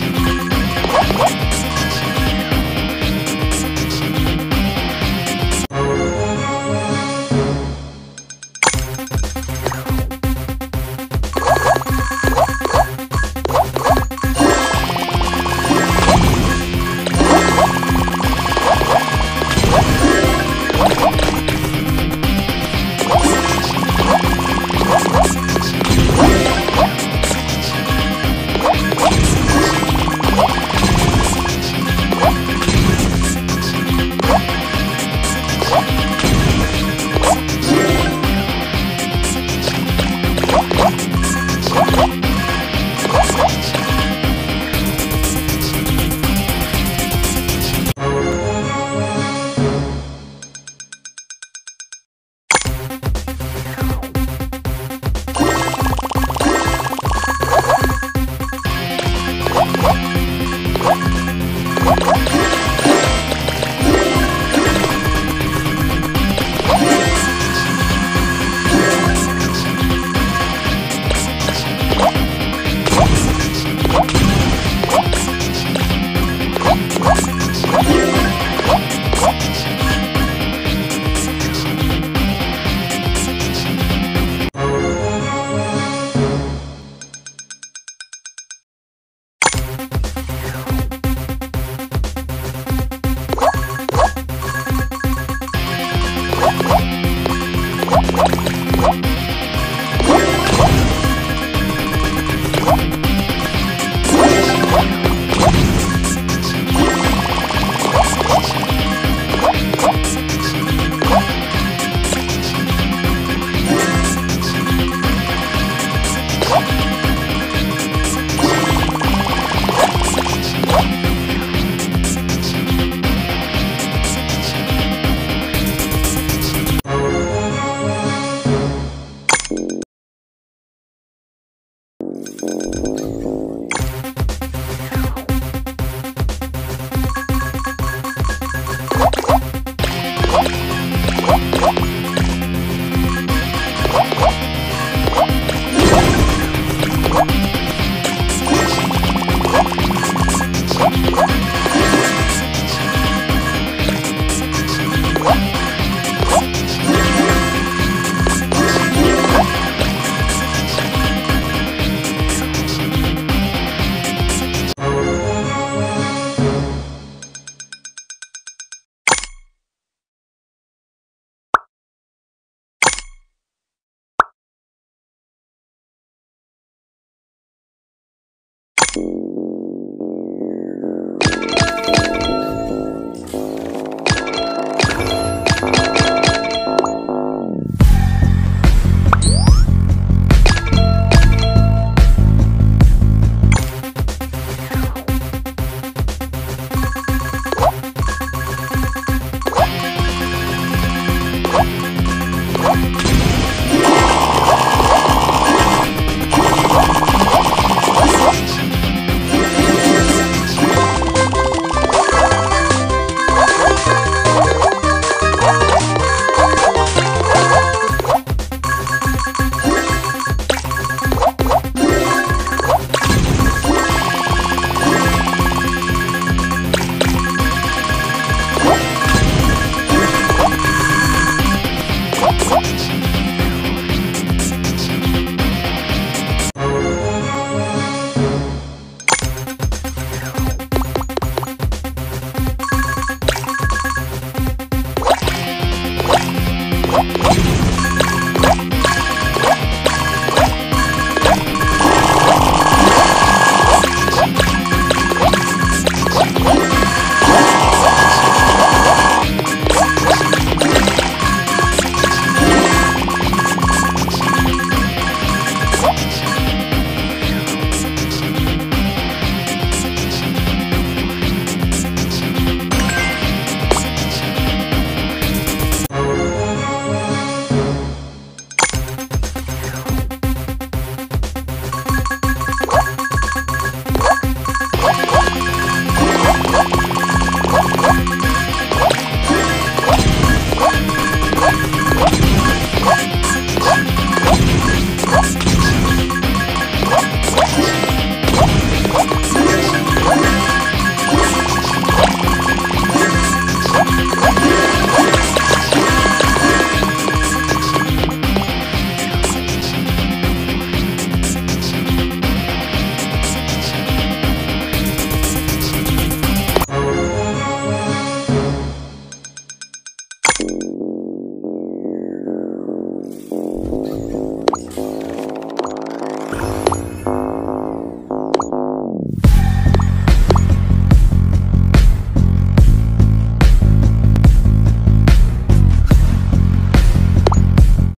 Podcast. you Oh, oh, oh.